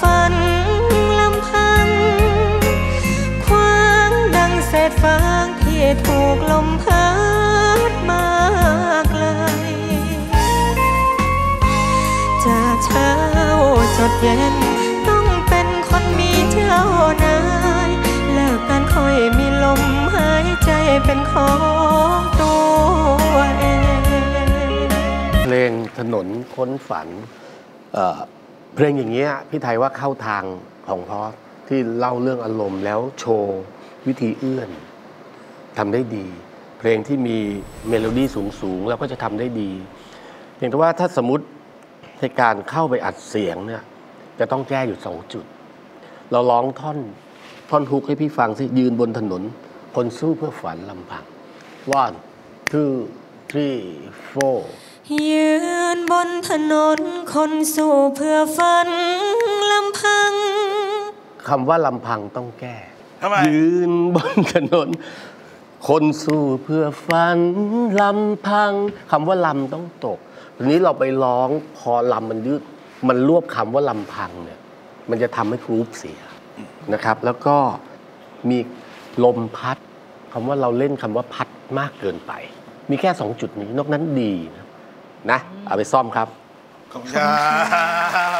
ฝันลำพัง คว้างดังเศษฟางที่ถูกลมพัดมาไกล จากเช้าจดเย็น ต้องเป็นคนมีเจ้านายเลิกกันค่อยมีลมหายใจเป็นของตัวเอง เพลงถนนค้นฝัน เพลงอย่างเงี้ยพี่ไทยว่าเข้าทางของพอสที่เล่าเรื่องอารมณ์แล้วโชว์วิธีเอื้อนทำได้ดี เพลงที่มีเมโลดี้สูงๆแล้วก็จะทำได้ดีเพียงแต่ว่าถ้าสมมติในการเข้าไปอัดเสียงเนี่ยจะต้องแก้อยู่สองจุด เราร้องท่อนท่อน hook ให้พี่ฟังสิยืนบนถนน คนสู้เพื่อฝันลำพัง one two three four ยืน บนถนนคนสู่เพื่อฝันลำพังคำว่าลำพังต้องแก้ทำไมยืนบนถนน คนสู้เพื่อฝันลำพังคำว่าลำต้องตกทีนี้เราไปร้องพอลำมันยืดมันรวบคำว่าลำพังเนี่ยมันจะทำให้กรุ๊ปเสียนะครับ แล้วก็มีลมพัดคำว่าเราเล่นคำว่าพัดมากเกินไป มีแค่สองจุดนี้นอกนั้นดีนะ นะ เอาไปซ่อมครับ ขอบคุณครั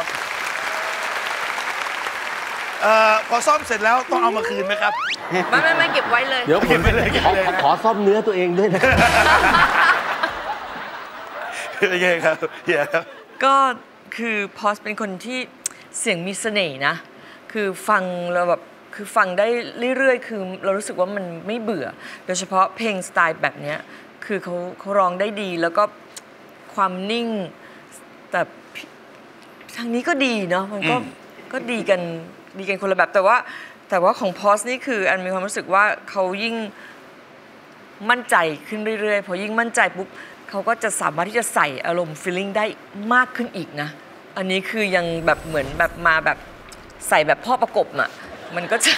บเอ่อพอซ่อมเสร็จแล้วต้องเอามาคืนไหมครับ ไม่ไม่ไม่เก็บไว้เลย เดี๋ยวผมเก็บไปเลยเก็บขอไปเลยนะ ขอซ่อมเนื้อตัวเองด้วยนะ โอเคครับเฮียครับ ก็คือพอสเป็นคนที่เสียงมีเสน่ห์นะ คือฟังเราแบบคือฟังได้เรื่อยๆ คือเรารู้สึกว่ามันไม่เบื่อ โดยเฉพาะเพลงสไตล์แบบเนี้ยคือเขาเขาร้องได้ดีแล้วก็ ความนิ่ง แต่พี่ทางนี้ก็ดีเนาะมันก็อืมก็ดีกันดีกันคนละแบบแต่ว่า แต่ว่าของพอสนี่คืออันมีความรู้สึกว่าเขายิ่งมั่นใจขึ้นเรื่อยๆพอยิ่งมั่นใจปุ๊บเขาก็จะสามารถที่จะใส่อารมณ์ feeling ได้มากขึ้นอีกนะ อันนี้คือยังแบบเหมือนแบบมาแบบใส่แบบพ่อประกบอะมันก็จะ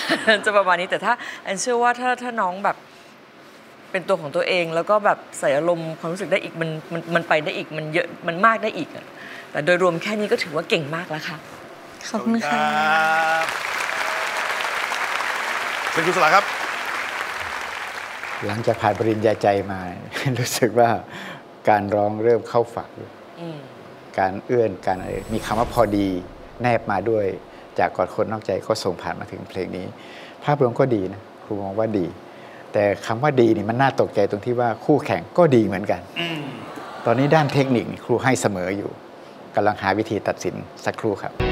จะประมาณนี้แต่ถ้าแอนเชื่อว่าถ้าถ้าน้องแบบ เป็นตัวของตัวเอง แล้วก็แบบใส่อารมณ์ความรู้สึกได้อีกมันมันมันไปได้อีกมันเยอะมันมากได้อีกอะแต่โดยรวมแค่นี้ก็ถือว่าเก่งมากแล้วค่ะ ขอบคุณค่ะบเป็นคุณสลาครับ หลังจากผ่านปริญญาใจมา รู้สึกว่าการร้องเริ่มเข้าฝัก อืม การเอื้อนการอะไรมีคำว่าพอดีแนบมาด้วย จากกอดคนนอกใจก็ส่งผ่านมาถึงเพลงนี้ ภาพรวมก็ดีนะครูมองว่าดี แต่คำว่าดีนี่มันน่าตกใจตรงที่ว่าคู่แข่งก็ดีเหมือนกันอืมตอนนี้ด้านเทคนิคนี่ครูให้เสมออยู่กำลังหาวิธีตัดสินสักครู่ครับ